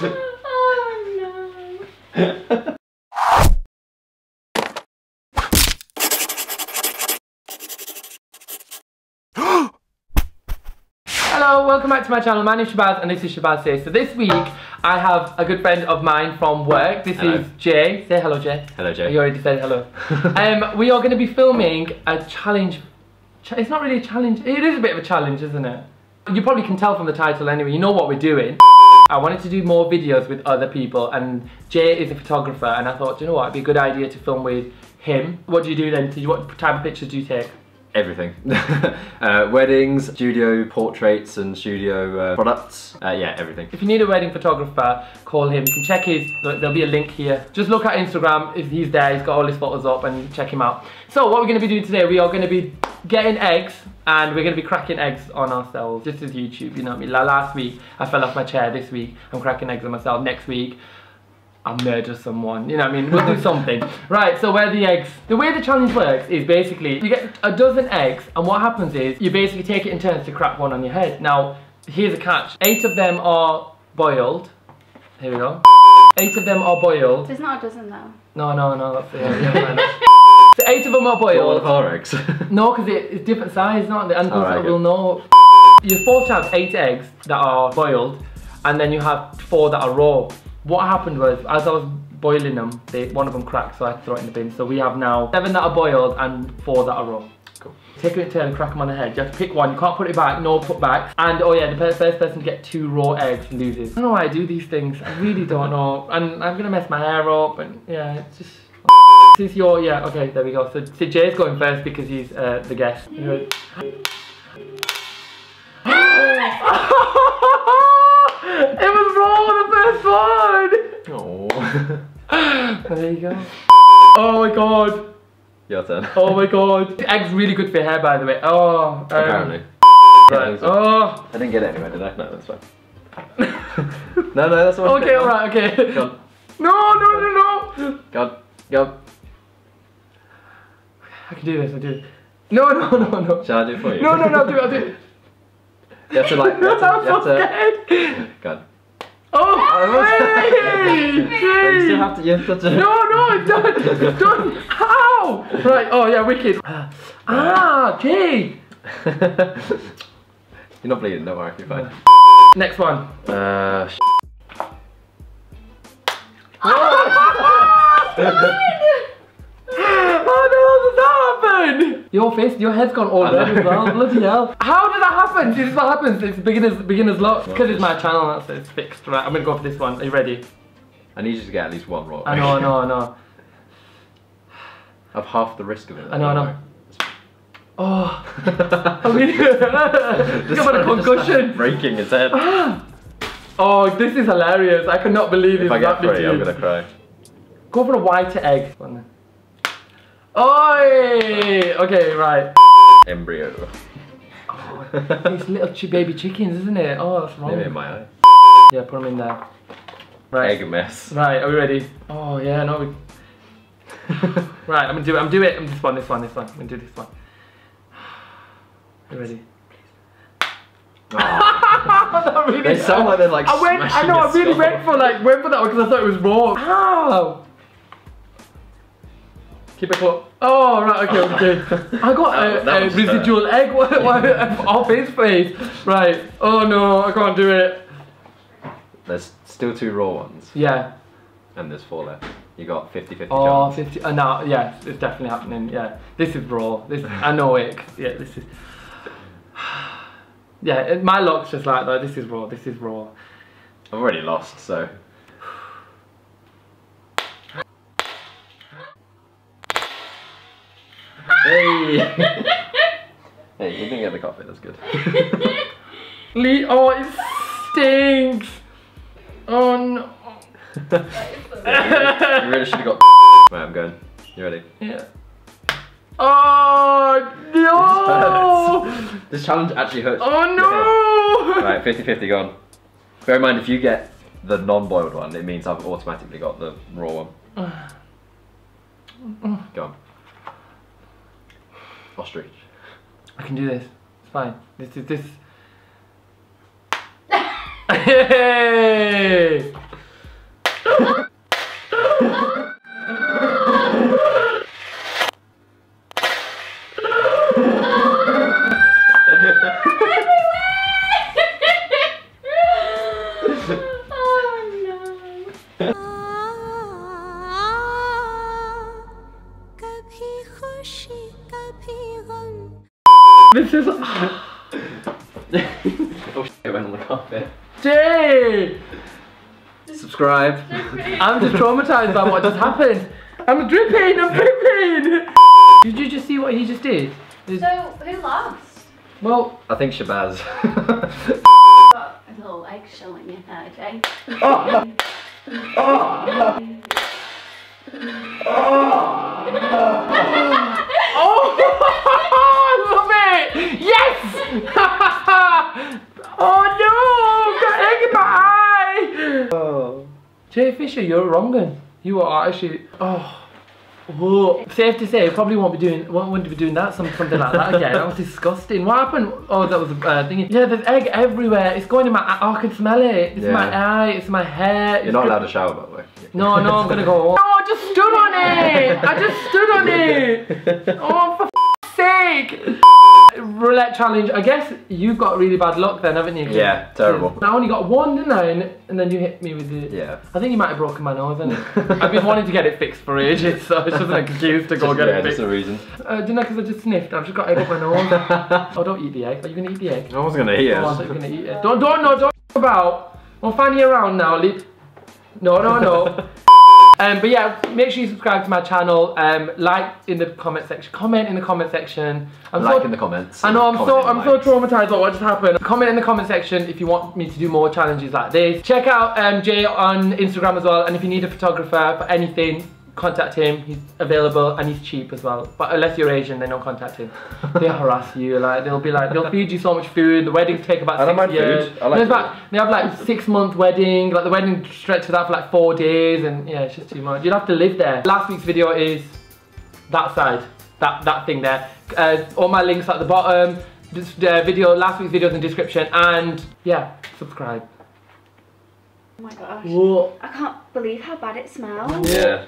oh no. Hello, welcome back to my channel. My name is Shabaz and this is Shabaz Says. So this week I have a good friend of mine from work. This Hello. is Jay. Say hello, Jay. Hello, Jay. You already said hello. um, we are going to be filming a challenge. It's not really a challenge. It is a bit of a challenge, isn't it? You probably can tell from the title anyway. You know what we're doing. I wanted to do more videos with other people and Jay is a photographer and I thought, do you know what, it'd be a good idea to film with him. What do you do then? Do you, what type of pictures do you take? Everything. uh, weddings, studio portraits and studio uh, products. Uh, yeah, everything. If you need a wedding photographer, call him. You can check his, there'll be a link here. Just look at Instagram, if he's there, he's got all his photos up and check him out. So what we're gonna be doing today, we are gonna be getting eggs and we're gonna be cracking eggs on ourselves, just as YouTube, you know what I mean? Like last week, I fell off my chair, this week, I'm cracking eggs on myself, next week, I'll murder someone. You know what I mean? We'll do something. right, so where the eggs, the way the challenge works is basically you get a dozen eggs and what happens is you basically take it in turns to crack one on your head. Now, here's a catch. Eight of them are boiled. Here we go. Eight of them are boiled. There's not a dozen though. No, no, no, that's yeah, yeah, no. So eight of them are All of boiled. our eggs. No, because it, it's different size, not the and Alright, people will know. You're supposed to have eight eggs that are boiled, and then you have four that are raw. What happened was, as I was boiling them, they, one of them cracked, so I had to throw it in the bin. So we have now seven that are boiled and four that are raw. cool. Take it in turn and crack them on the head. You have to pick one. You can't put it back. No put back. And oh yeah, the first person to get two raw eggs loses. I don't know why I do these things. I really don't know. And I'm gonna mess my hair up. And yeah, it's just. This is your yeah. Okay, there we go. So, so Jay's going first because he's uh, the guest. It was raw the first one. Oh. There you go. Oh my god. Your turn. Oh my god. The egg's really good for your hair, by the way. Oh. um, Apparently. Right. Oh. I didn't get it anyway, did I? No, that's fine. no, no, that's all. Okay, alright, okay. Go on. No, no, no, no. Go on. I can do this, I do this. No, no, no, no. Shall I do it for you? No, no, no, I'll do it, I'll do it. You have to like. You No, have to, I'm you have so to, scared. Go on. Oh, But hey, you still have to. You have to. No, no, it's done, it's done. How? Right, oh yeah, wicked. Ah, Jay. You're not bleeding. Don't worry. You're fine. Next one. Uh. sh- Your face, your head's gone all red as well. Bloody hell. How did that happen? This is what happens. It's beginner's beginner's luck. Because it's my channel, that's it's fixed. Right, I'm gonna go for this one. Are you ready? I need you to get at least one roll. I know, I know, I know. I've half the risk of it. I know, I know. Oh, I really got a concussion. breaking his head. Oh, this is hilarious. I cannot believe If it's I get three, you. I'm gonna cry. Go for a white egg. Oi! Okay, right. Embryo. Oh, these little chi- baby chickens, isn't it? Oh, that's wrong. Maybe in my eye. Yeah, put them in there. Right. Egg mess. Right, are we ready? Oh yeah, no. We... right, I'm gonna do it. I'm doing it. I'm this one, this one, this one. I'm gonna do this one. You ready? That really They sound like they're like I went. I know. I really went for like went for that one because I thought it was raw. Ow! Keep it close. Oh right, okay, okay. I got a, that a was residual egg off his face. Right. Oh no, I can't do it. There's still two raw ones, Yeah. and there's four left. You got 50 50 Oh, chance. 50. Uh, no, yeah, it's definitely happening. Yeah, this is raw. This I know it. Yeah, this is. Yeah, it, my luck's just like that. This is raw. This is raw. I've already lost, so. hey! you didn't get the coffee, that's good. Lee, oh, it stinks. Oh no. you really should have got. Right, I'm going. You ready? Yeah. Oh no! This hurts. This challenge actually hurts. Oh no! Right, 50 50 gone. Bear in mind, if you get the non boiled one, it means I've automatically got the raw one. Go on. Ostrich. I can do this. It's fine. This is this. Hey! This is. oh shit, it went on the carpet. Jay! Subscribe. I'm just traumatized by what just happened. I'm dripping, I'm dripping! Did you just see what he just did? Is- So, who lost? Well, I think Shabaz. Got a little eggshell in your hair, Jay. Ah! Ah! Ah! oh! I love it! Yes! oh no! I've got egg in my eye! oh. Jay Fisher, you're wrong. You are actually. Oh. Whoa. Safe to say, probably won't be doing won't, won't be doing that some, something like that again. That was disgusting. What happened? Oh, that was a uh, thing. Yeah, there's egg everywhere. It's going in my eye. Oh, I can smell it. It's my eye. It's my hair. You're it's not allowed to shower, by the way. No, no, I'm gonna go. No, I just stood on it. I just stood on it. Oh, for f- sake. Roulette challenge. I guess you got really bad luck then, haven't you? Yeah, terrible. I only got one, didn't I? And, and then you hit me with the. Yeah. I think you might have broken my nose, and I've been wanting to get it fixed for ages, so it's just an excuse to go Just- get yeah, it fixed. a reason. Uh, you know, because I just sniffed, I've just got egg up my nose. oh, don't eat the egg. Are you gonna eat the egg? I was gonna eat it. Oh, I thought you were gonna eat it. Don't, don't, no, don't about. I'll find you around now, Lee. No, no, no. Um, but yeah, make sure you subscribe to my channel. Um, like in the comment section. Comment in the comment section. I'm like so, in the comments. I know I'm so I'm and so traumatized what just happened. Comment in the comment section if you want me to do more challenges like this. Check out um, Jay on Instagram as well. And if you need a photographer for anything, contact him. He's available and he's cheap as well. But unless you're Asian, then don't contact him. they harass you. Like they'll be like they'll feed you so much food. The weddings take about I don't six mind years. food. I like There's food. about- they have like six month wedding. Like the wedding stretches out for like four days, and yeah, it's just too much. You'd have to live there. Last week's video is that side, that that thing there. Uh, all my links at the bottom. This uh, video, last week's video is in the description, and yeah, subscribe. Oh my gosh. Whoa. I can't believe how bad it smells. Yeah.